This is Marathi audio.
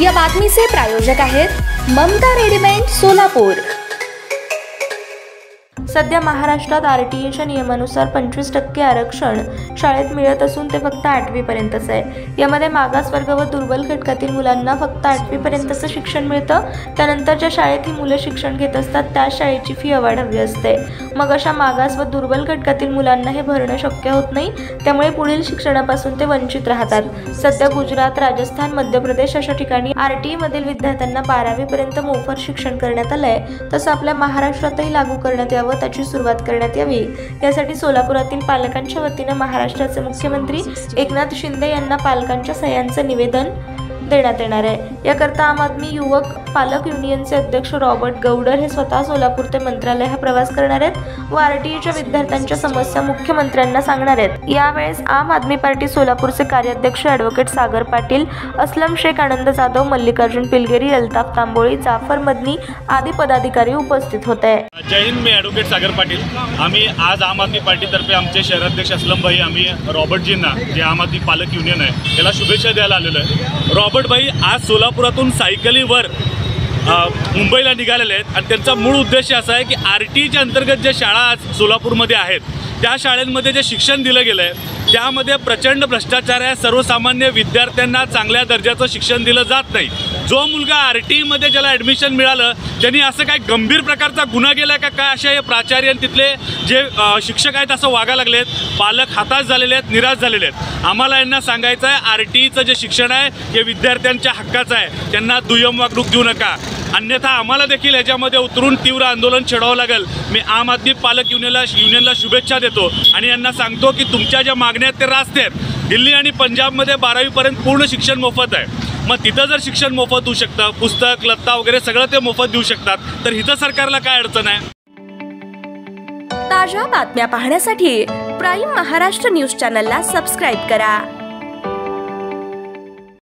या बातमीचे प्रायोजक आहेत ममता रेडिमेंट सोलापूर. सध्या महाराष्ट्रात आर टी एच्या नियमानुसार पंचवीस टक्के आरक्षण शाळेत मिळत असून ते फक्त आठवीपर्यंतच आहे. यामध्ये मागास वर्ग व दुर्बल घटकातील मुलांना फक्त आठवीपर्यंतचं शिक्षण मिळतं. त्यानंतर ज्या शाळेत ही मुलं शिक्षण घेत असतात त्या शाळेची फी अवाढ हवी असते. मग अशा मागास व दुर्बल घटकातील मुलांना हे भरणं शक्य होत नाही. त्यामुळे पुढील शिक्षणापासून ते वंचित राहतात. सध्या गुजरात राजस्थान मध्य प्रदेश अशा ठिकाणी आर टी मधील विद्यार्थ्यांना बारावीपर्यंत मोफत शिक्षण करण्यात आलं आहे तसं आपल्या महाराष्ट्रातही लागू करण्यात यावं त्याची सुरुवात करण्यात यावी. यासाठी सोलापुरातील पालकांच्या वतीनं महाराष्ट्राचे मुख्यमंत्री एकनाथ शिंदे यांना पालकांच्या सह्यांचं निवेदन देण्यात येणार आहे. याकरता आम आदमी युवक पालक युनियनचे अध्यक्ष रॉबर्ट गौडर हे स्वतः सोलापूर ते मंत्रालय हा प्रवास करणार आहेत. व आर टी ईच्या विद्यार्थ्यांच्या समस्या मुख्यमंत्र्यांना सांगणार आहेत. यावेळेस आम आदमी पार्टी सोलापूरचे कार्याध्यक्ष ॲडव्होकेट सागर पाटील असलम शेख आनंद जाधव मल्लिकार्जुन पिलगेरी अल्ताफ तांबोळी जाफर मदनी आदी पदाधिकारी उपस्थित होते. जय हिंद मी ॲडव्होकेट सागर पाटील. आम्ही आज आम आदमी पार्टीतर्फे आमचे शहराध्यक्ष असलम भाई आम्ही रॉबर्टजींना जे आम आदमी पालक युनियन आहे त्याला शुभेच्छा द्यायला आलेलो आहे. रॉबर्ट भाई आज सोलापुरातून सायकलीवर मुंबईला निघालेले आहेत. आणि त्यांचा मूळ उद्देश असा आहे की आर टीच्या अंतर्गत ज्या शाळा आज सोलापूरमध्ये आहेत त्या शाळांमध्ये जे शिक्षण दिलं गेलं आहे त्यामध्ये प्रचंड भ्रष्टाचार आहे. सर्वसामान्य विद्यार्थ्यांना चांगल्या दर्जाचं शिक्षण दिलं जात नाही. जो मुलगा आर टी मध्ये ज्याला ॲडमिशन मिळालं त्यांनी असं काय गंभीर प्रकारचा गुन्हा केला का काय अशा हे प्राचार्य आणि तिथले जे शिक्षक आहेत असं वागा लागलेत? पालक हताश झालेले आहेत निराश झालेले आहेत. आम्हाला यांना सांगायचं आहे आर टीचं जे शिक्षण आहे हे विद्यार्थ्यांच्या हक्काचं आहे. त्यांना दुय्यम वागणूक देऊ नका. अन्यथा आम्हाला देखील याच्यामध्ये उतरून तीव्र आंदोलन छेडावं लागेल. मी आम आदमी पालक युनियनला युनियनला शुभेच्छा देतो आणि यांना सांगतो की तुमच्या ज्या मागण्या आहेत ते रास्त आहेत. दिल्ली आणि पंजाबमध्ये बारावीपर्यंत पूर्ण शिक्षण मोफत आहे. मग तिथं जर शिक्षण मोफत होऊ शकतं पुस्तक लत्ता वगैरे सगळं ते मोफत देऊ शकतात तर हिथं सरकारला काय अडचण आहे? ताज्या बातम्या पाहण्यासाठी प्राईम महाराष्ट्र न्यूज चॅनलला सबस्क्राईब करा.